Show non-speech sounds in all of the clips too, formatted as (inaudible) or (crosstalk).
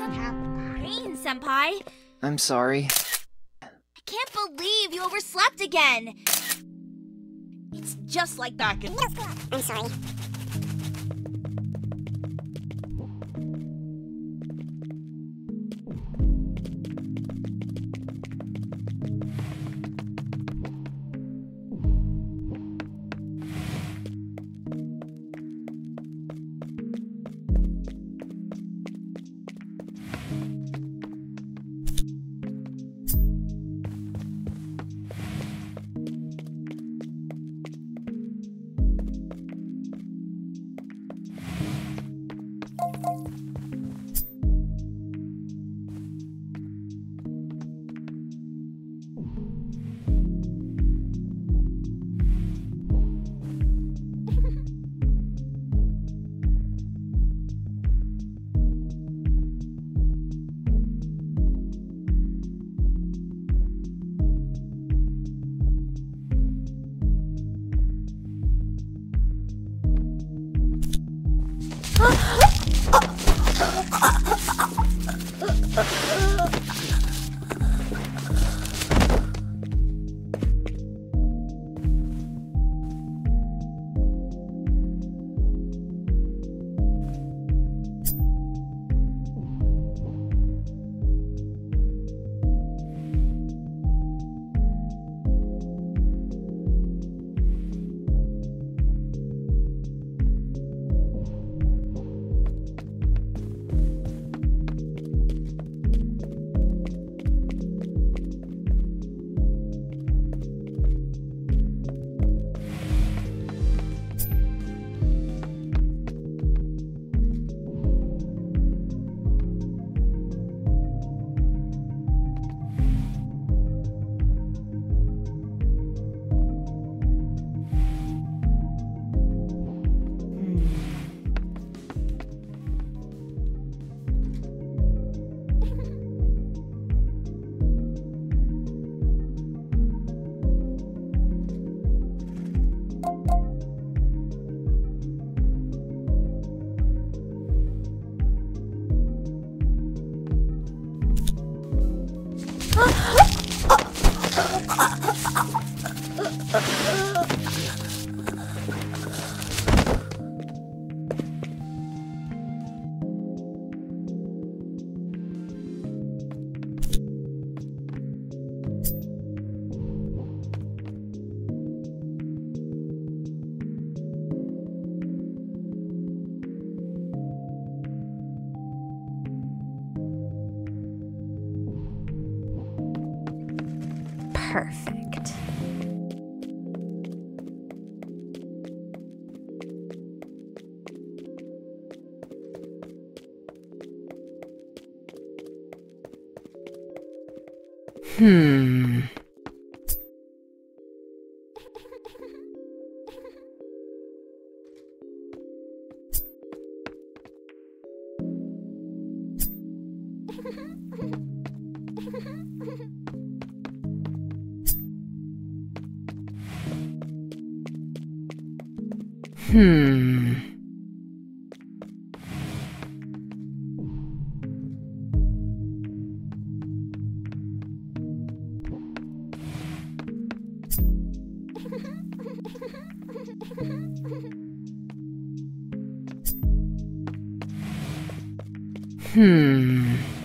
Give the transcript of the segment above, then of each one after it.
Pain, Senpai. I'm sorry. I can't believe you overslept again. It's just like back in middle school. I'm sorry. Hmm.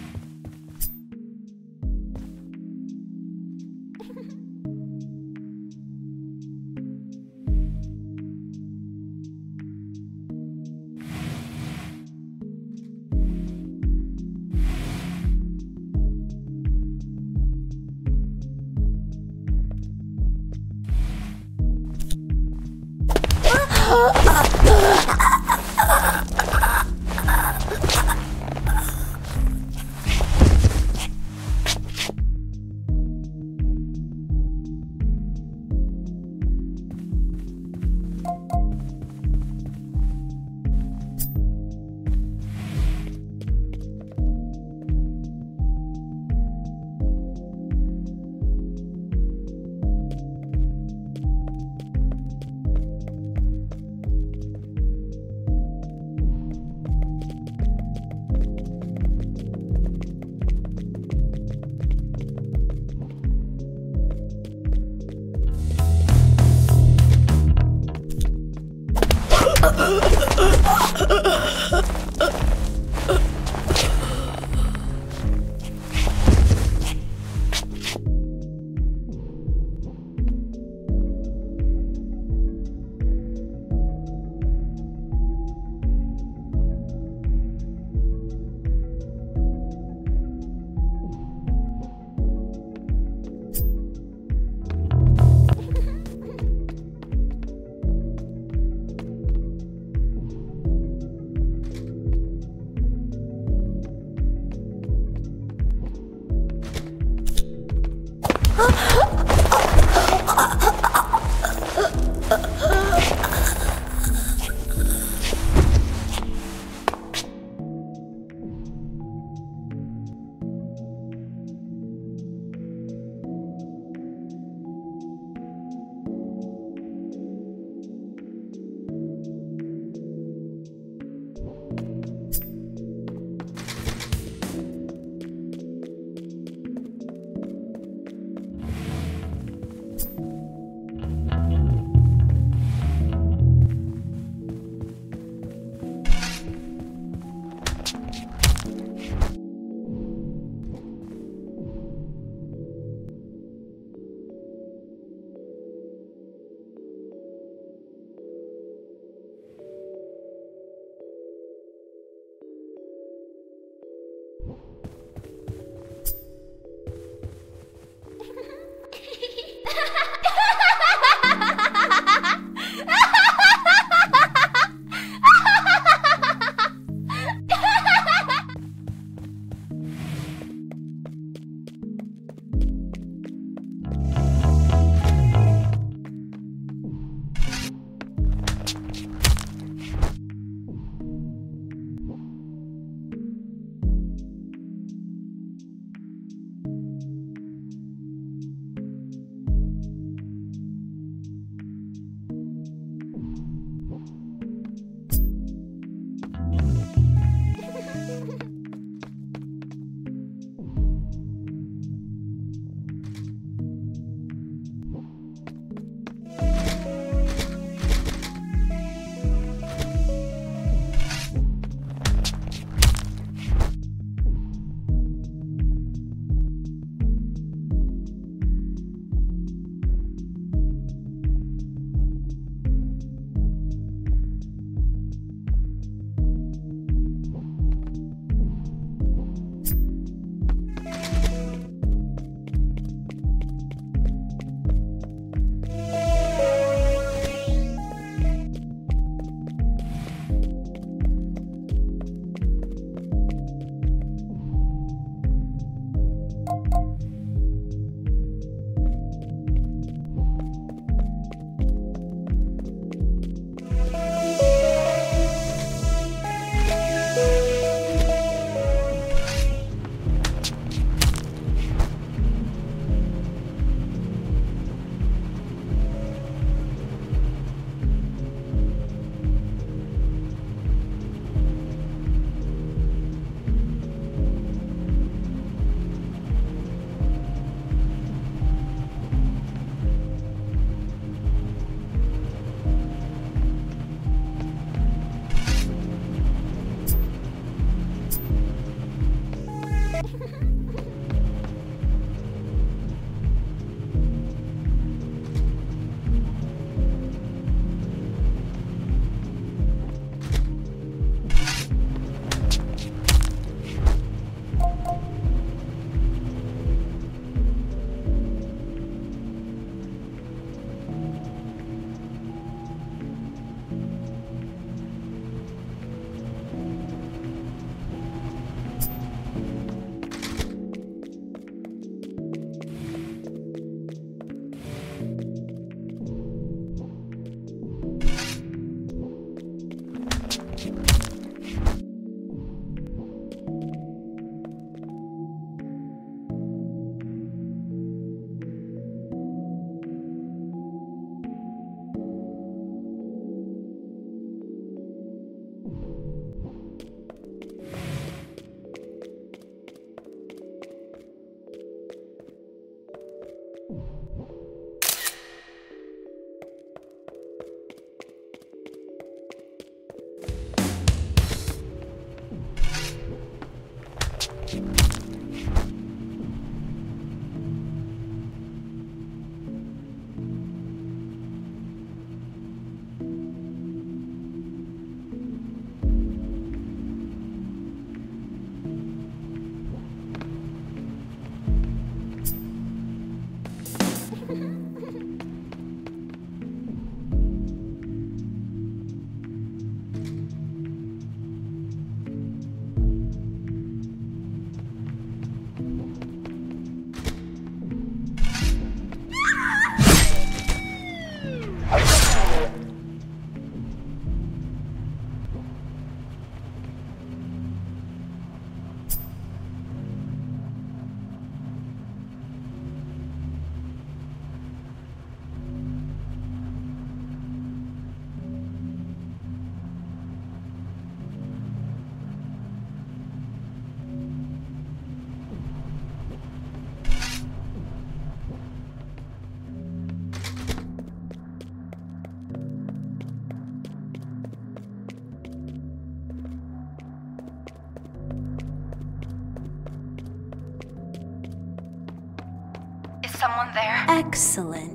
Excellent.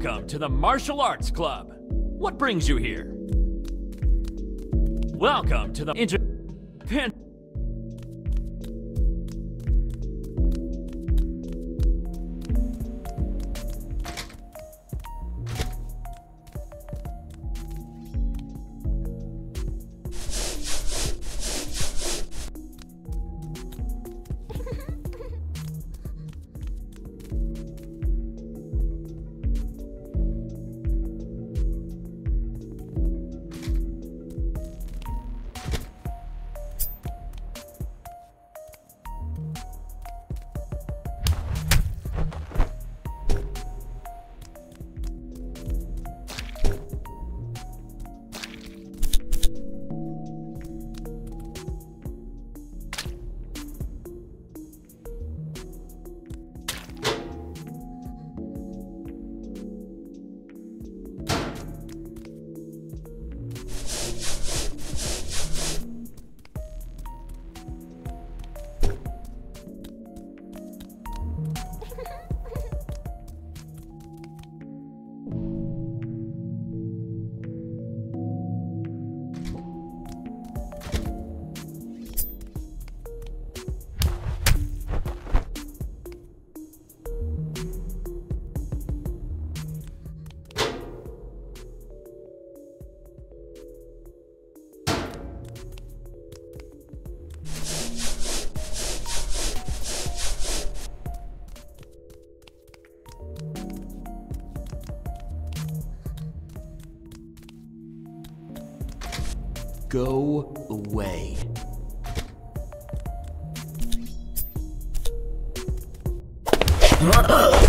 Welcome to the Martial Arts Club. What brings you here? Welcome to the Inter. あっ!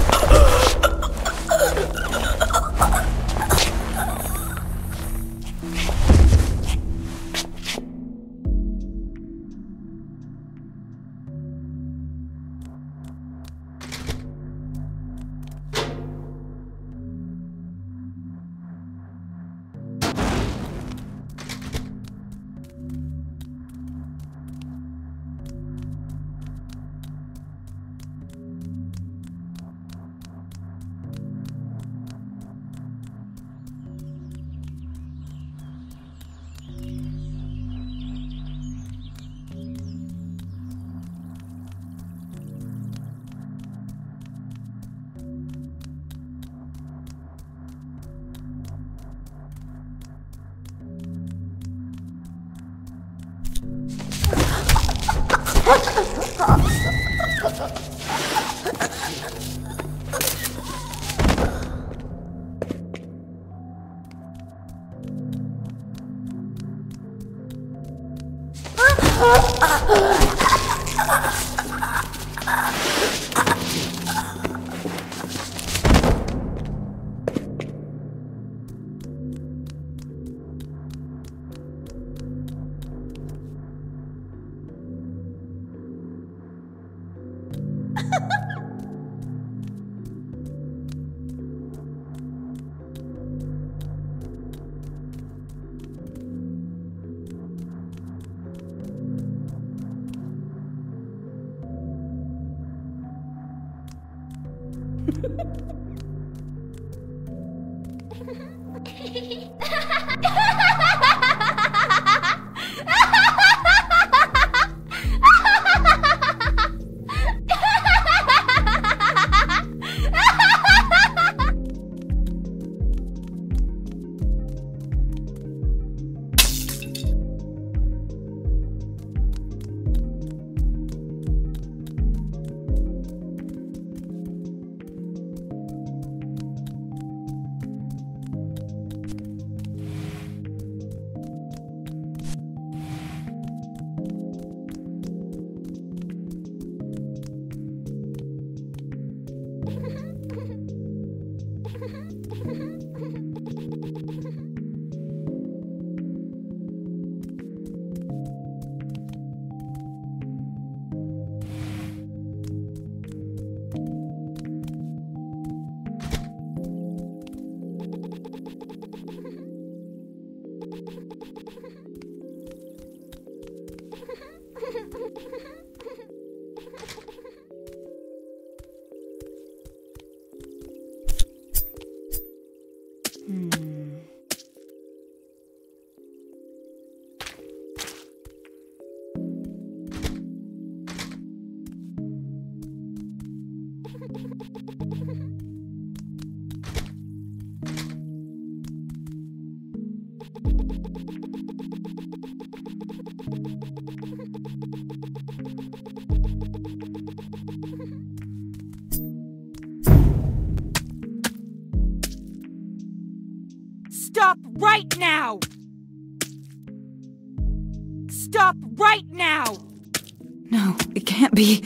It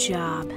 job.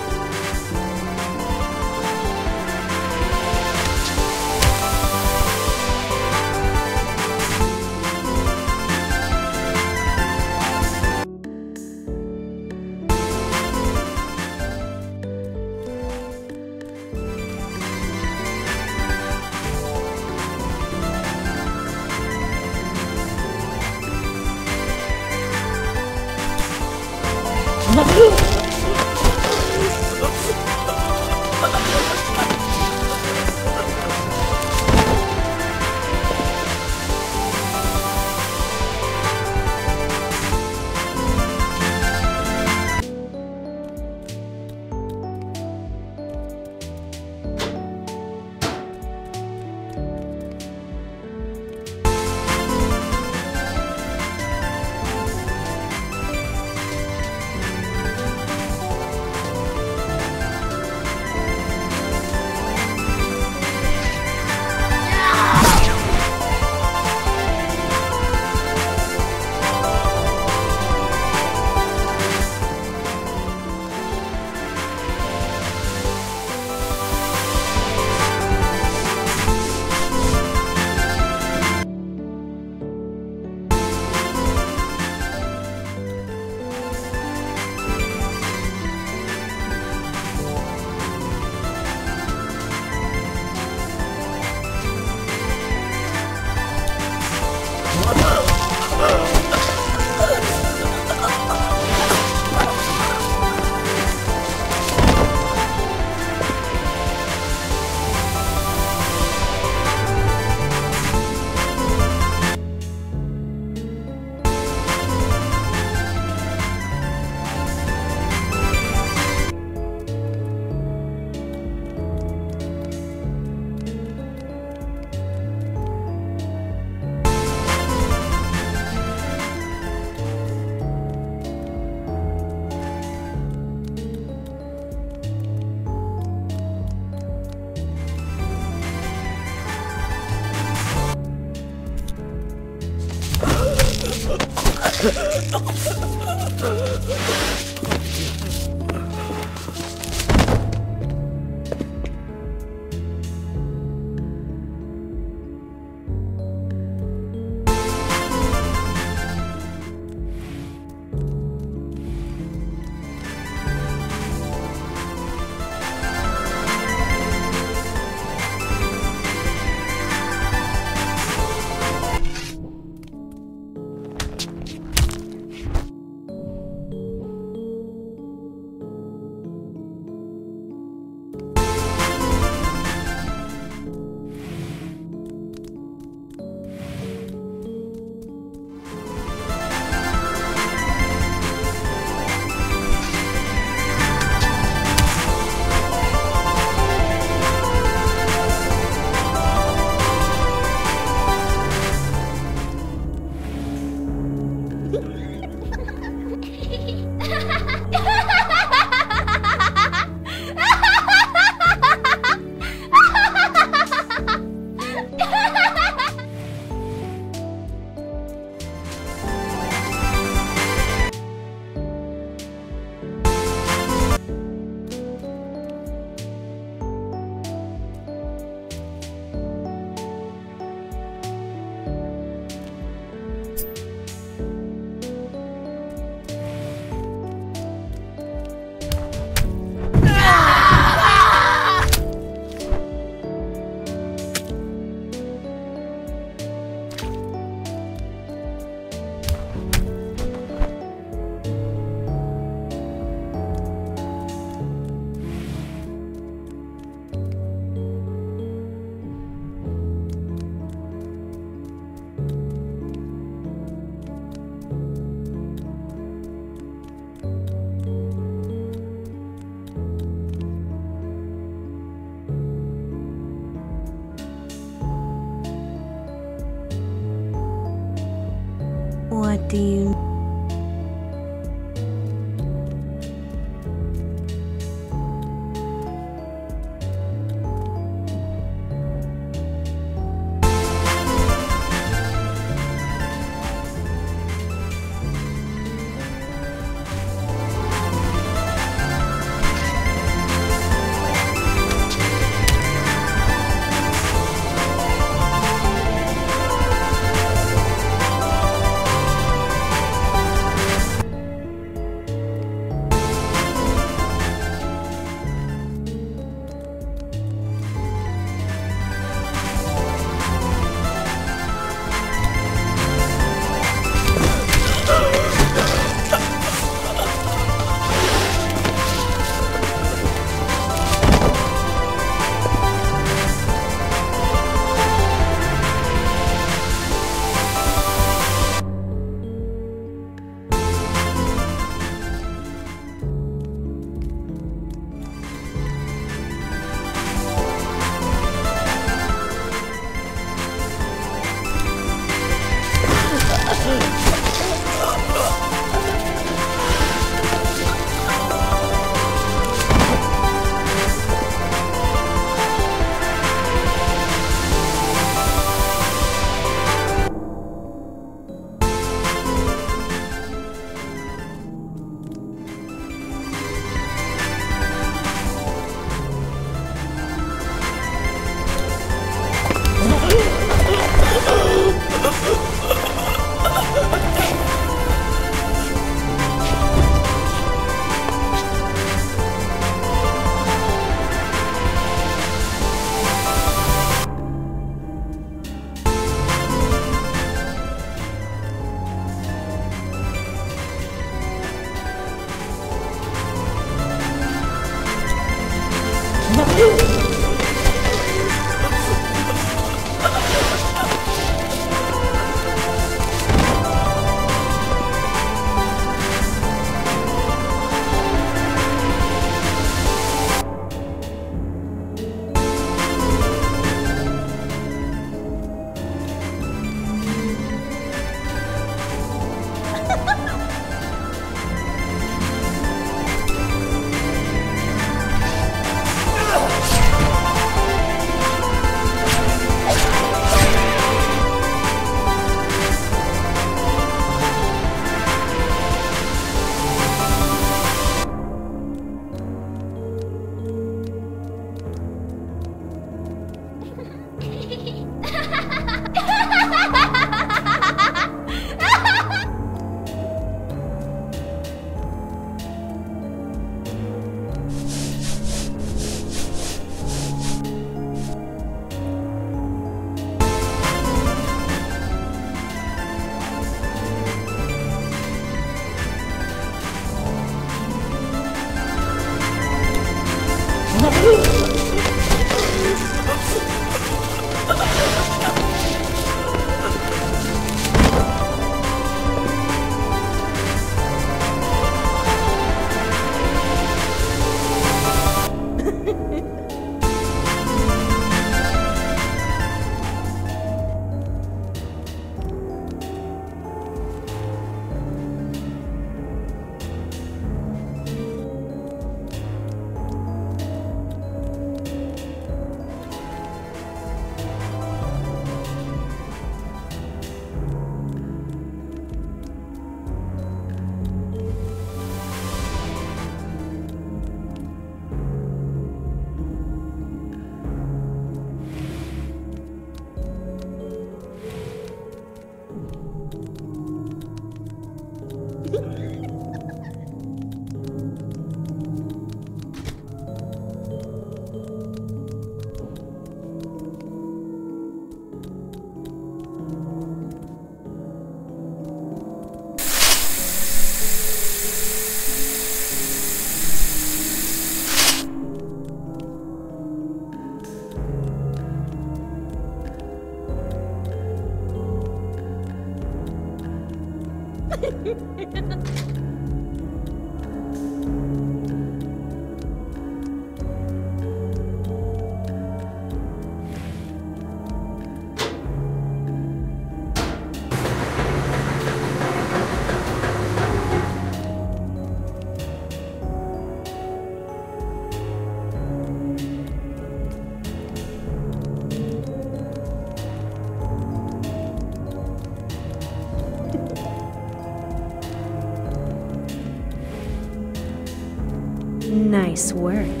Nice work.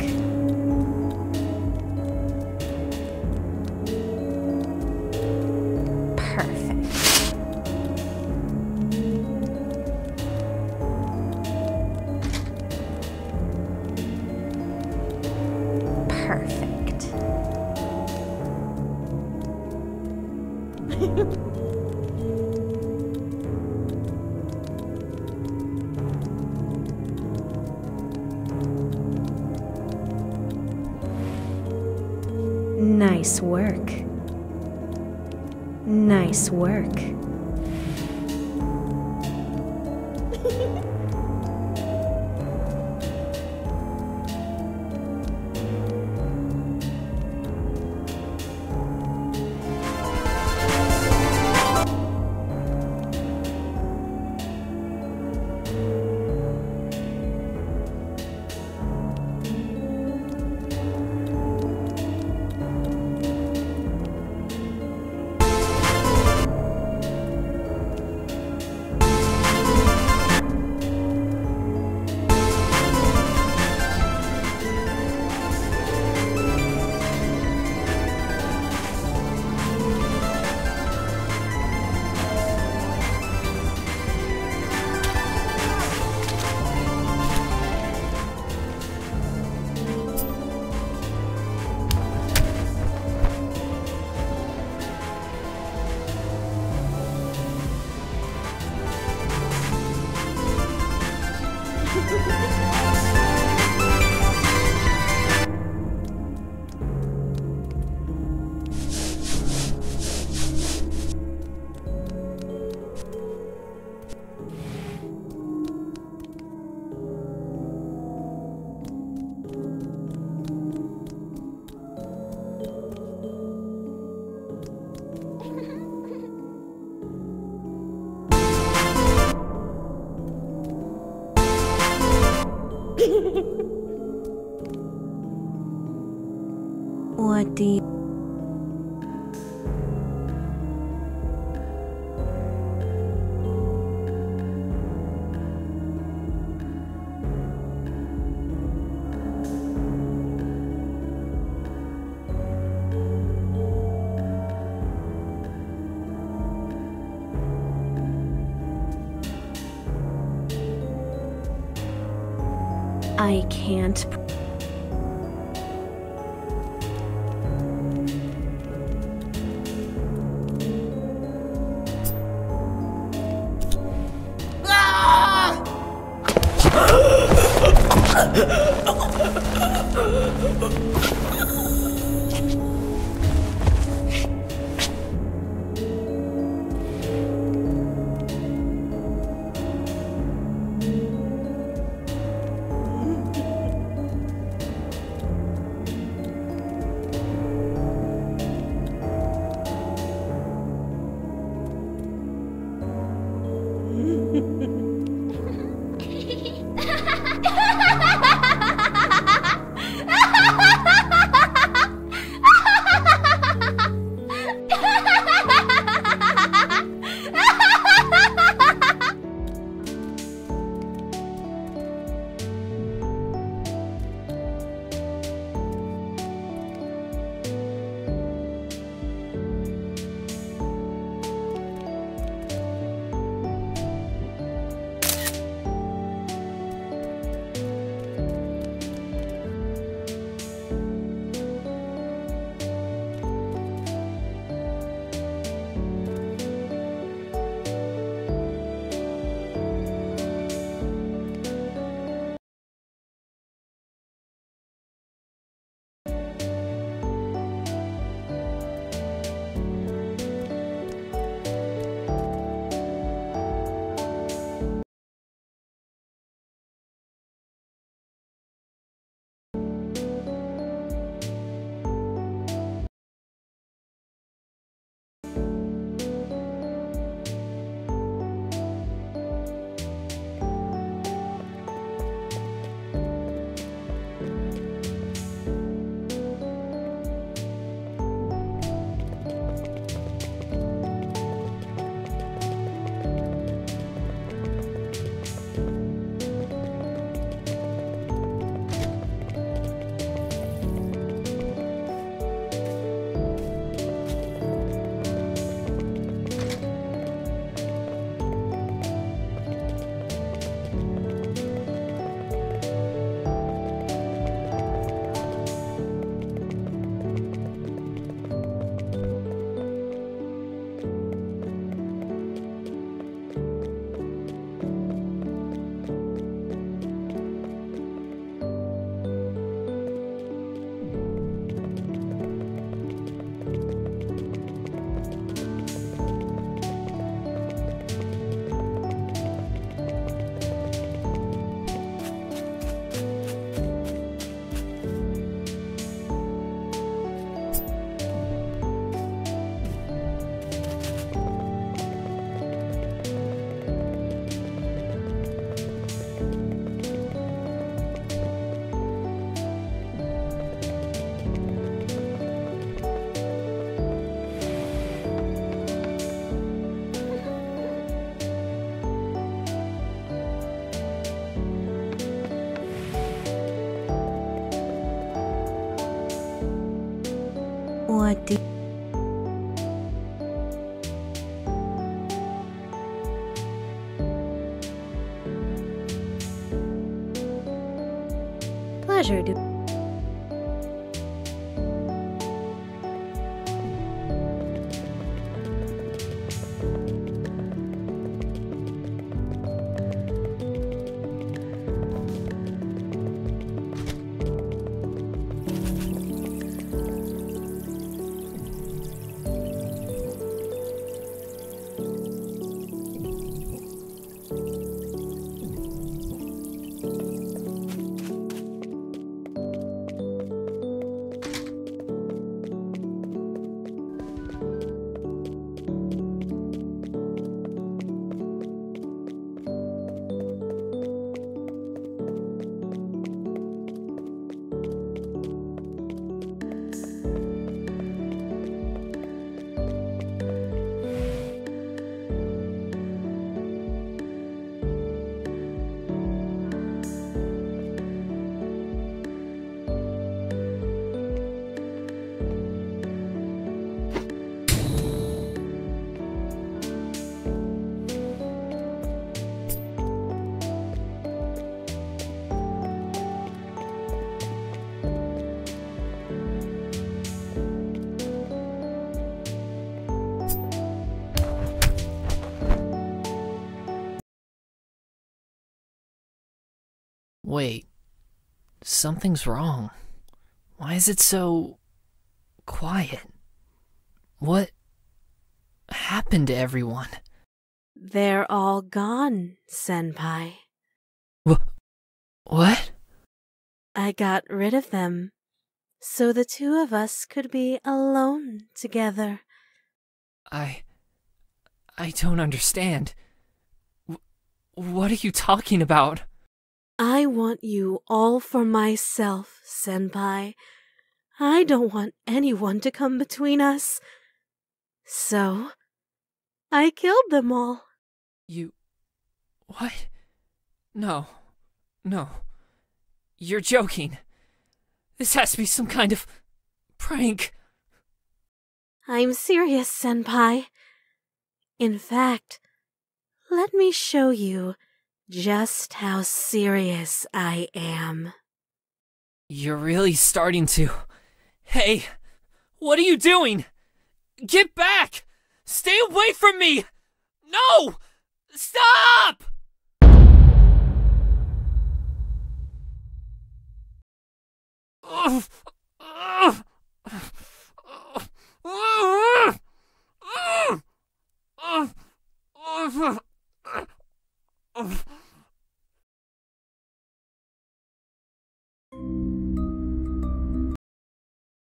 Nice work. Nice work. (laughs) can't. What Wait. Something's wrong. Why is it so quiet? What happened to everyone? They're all gone, Senpai. What? I got rid of them so the two of us could be alone together. I. I don't understand. W- what are you talking about? I want you all for myself, Senpai. I don't want anyone to come between us. So, I killed them all. You. What? No. No. You're joking. This has to be some kind of prank. I'm serious, Senpai. In fact, let me show you just how serious I am. You're really starting to. Hey, what are you doing? Get back! Stay away from me! No! Stop! (laughs) you